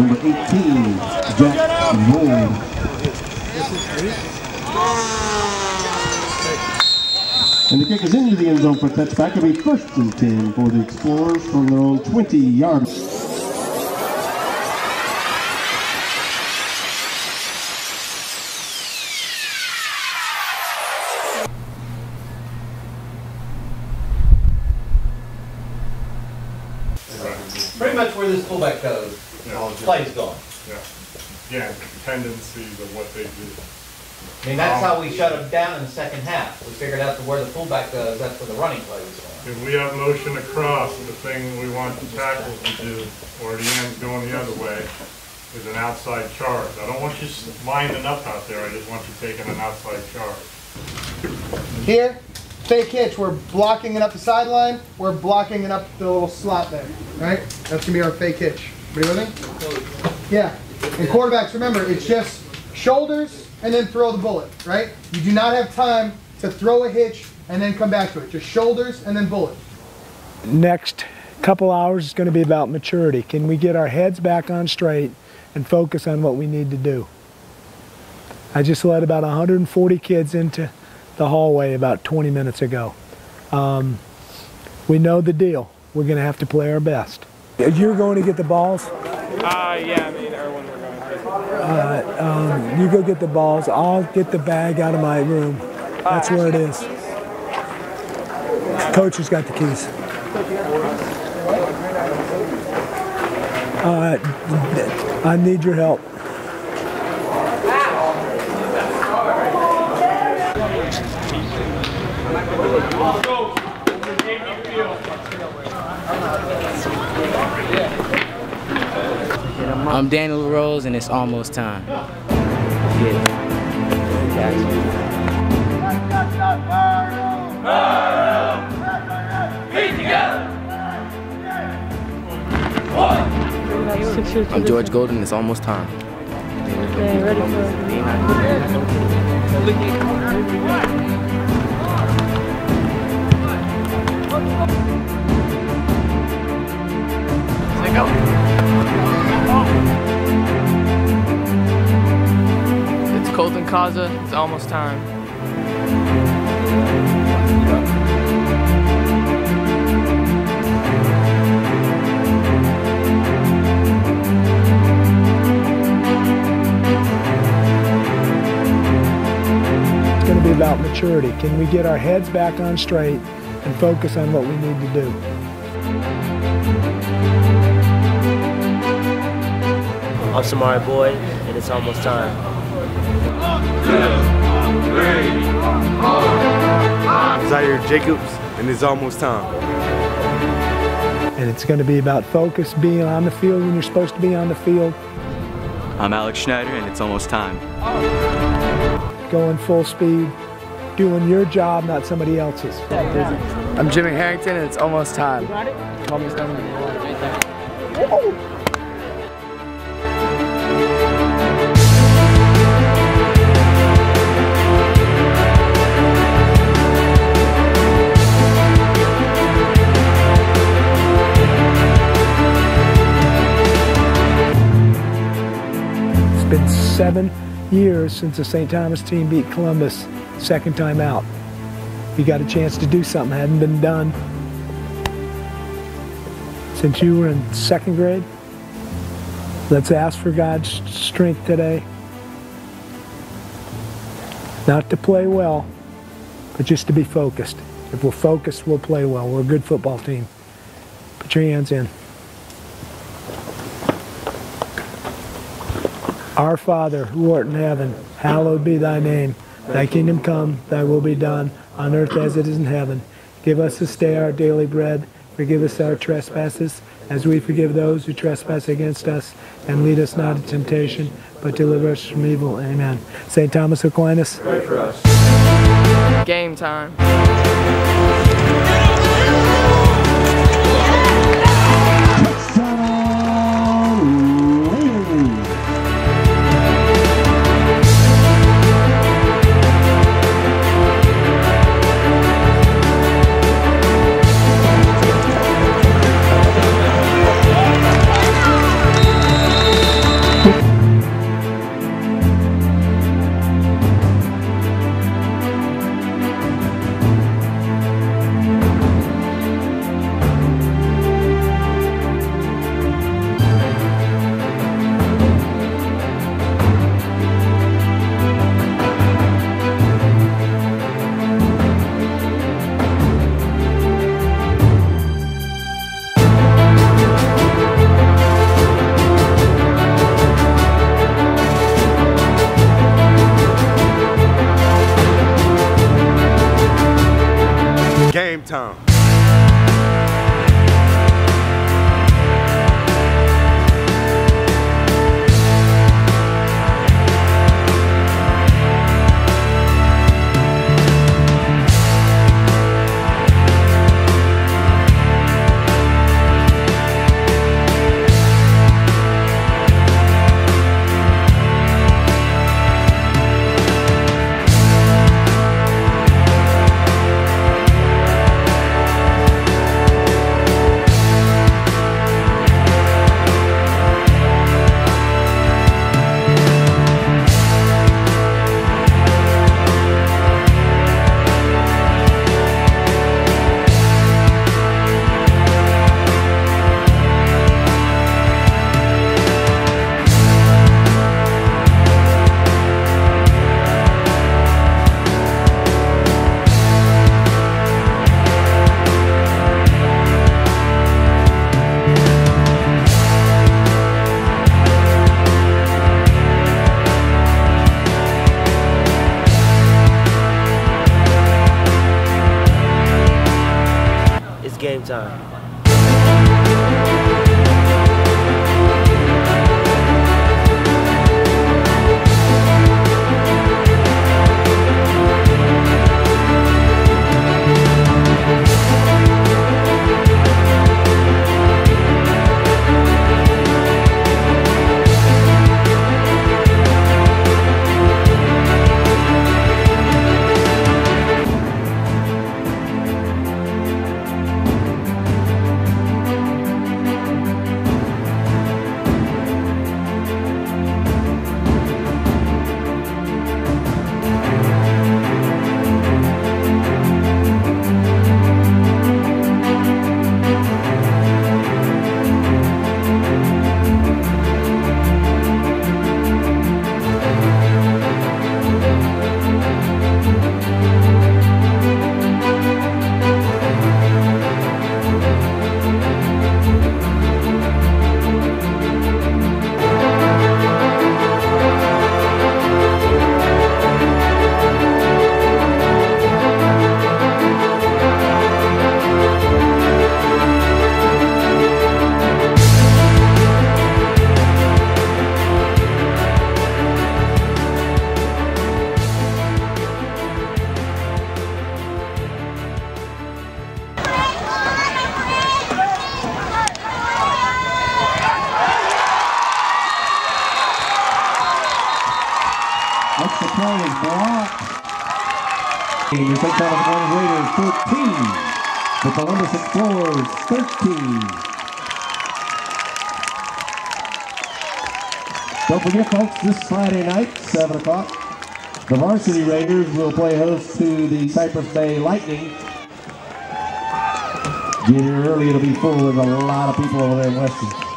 Number 18, Jack Moore. And the kick is into the end zone for a touchback. It'll be first and 10 for the Explorers from their own 20 yard. Pretty much where this fullback goes. Play's gone. Yeah. Again, tendencies of what they do. I mean, that's how we um, shut them down in the second half. We figured out that where the fullback goes, that's where the running play is going. If we have motion across, the thing we want the tackles to do, or the ends going the other way, is an outside charge. I don't want you lining up out there, I just want you taking an outside charge. Here, fake hitch, we're blocking it up the sideline, we're blocking it up the little slot there, right? That's gonna be our fake hitch. Yeah, and quarterbacks, remember, it's just shoulders and then throw the bullet, right? You do not have time to throw a hitch and then come back to it. Just shoulders and then bullet. next couple hours is going to be about maturity. Can we get our heads back on straight and focus on what we need to do? I just led about 140 kids into the hallway about 20 minutes ago. Um, we know the deal. We're going to have to play our best. You're going to get the balls. Uh, yeah, I mean, Erwin, we're going to. Uh, um, you go get the balls. I'll get the bag out of my room. That's where it is. Coach has got the keys. Uh, I need your help. I'm Daniel Rose, and it's almost time. I'm George Golden, it's almost time. It's cold in Kaza. It's almost time. It's going to be about maturity. Can we get our heads back on straight and focus on what we need to do? I'm Samari Boyd, and it's almost time. Zaire Jacobs, and it's almost time. And it's going to be about focus, being on the field when you're supposed to be on the field, I'm Alex Schneider, and it's almost time. going full speed, doing your job, not somebody else's. I'm Jimmy Harrington, and it's almost time. Got it. Mommy's done It's seven years since the St. Thomas team beat Columbus, second time out. You got a chance to do something, hadn't been done since you were in second grade. Let's ask for God's strength today. Not to play well, but just to be focused. If we're focused, we'll play well. We're a good football team. Put your hands in. Our Father, who art in heaven, hallowed be thy name. Thy kingdom come, thy will be done, on earth as it is in heaven. Give us this day our daily bread. Forgive us our trespasses, as we forgive those who trespass against us. And lead us not into temptation, but deliver us from evil. Amen. St. Thomas Aquinas. Pray for us. Game time. Is blocked. The St. Thomas Aquinas Raiders 14. The Columbus Explorers 13. Don't forget, folks, this Friday night, 7 o'clock, the Varsity Raiders will play host to the Cypress Bay Lightning. Get here early, it'll be full. There's a lot of people over there in Weston.